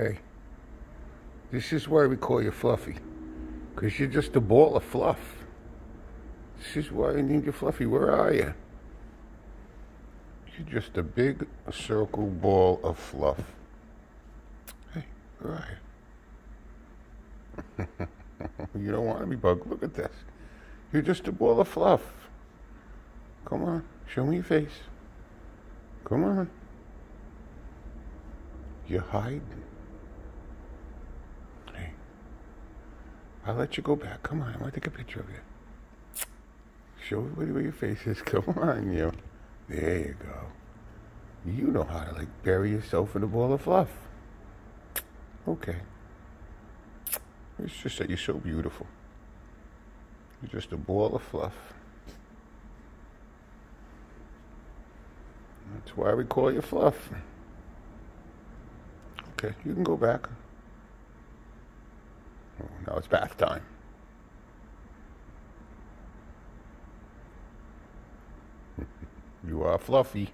Hey, this is why we call you Fluffy. Because you're just a ball of fluff. This is why I named you Fluffy. Where are you? You're just a big circle ball of fluff. Hey, where are you? you don't want to be bug. Look at this. You're just a ball of fluff. Come on, show me your face. Come on. You're hiding. Hey, I'll let you go back. Come on, I want to take a picture of you. Show everybody where your face is. Come on, you. There you go. You know how to like bury yourself in a ball of fluff. Okay. It's just that you're so beautiful. You're just a ball of fluff. That's why we call you Fluff. Okay, you can go back. Now it's bath time. you are fluffy.